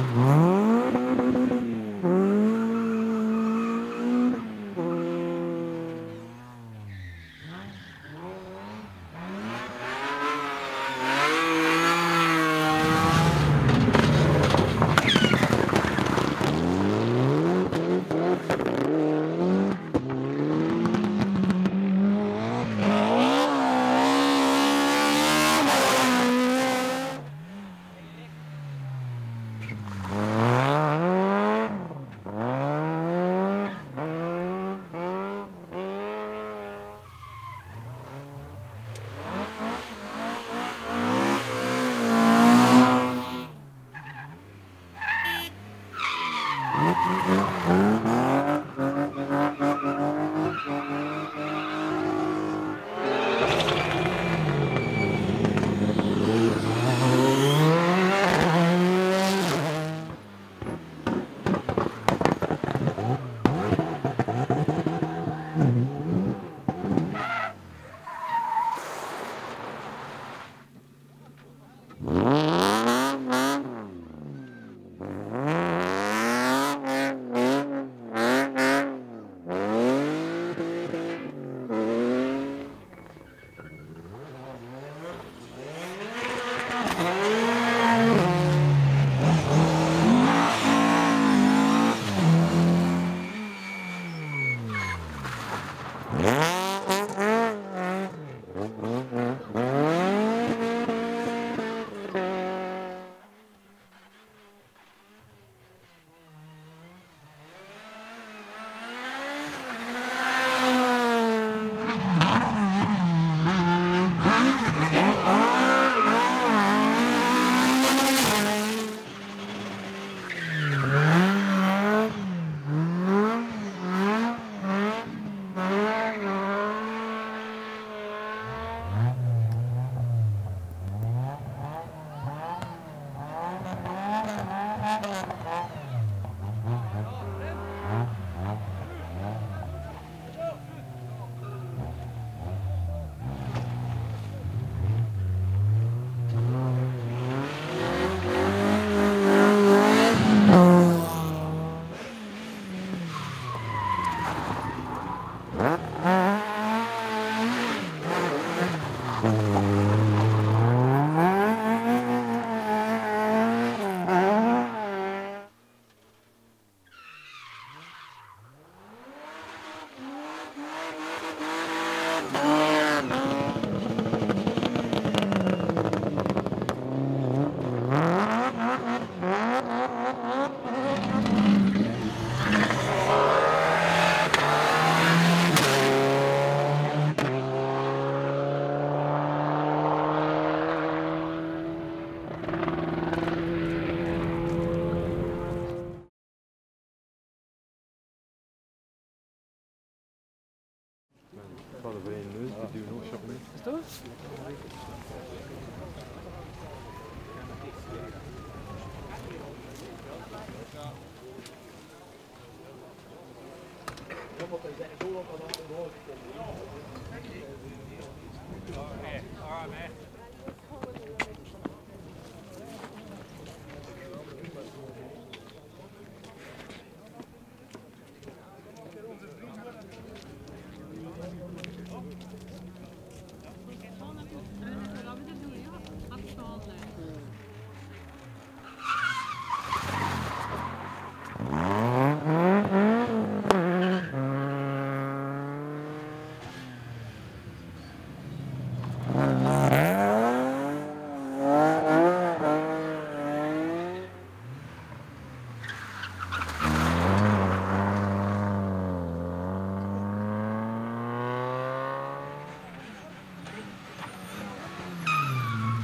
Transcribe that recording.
Mm-hmm. Uh-huh.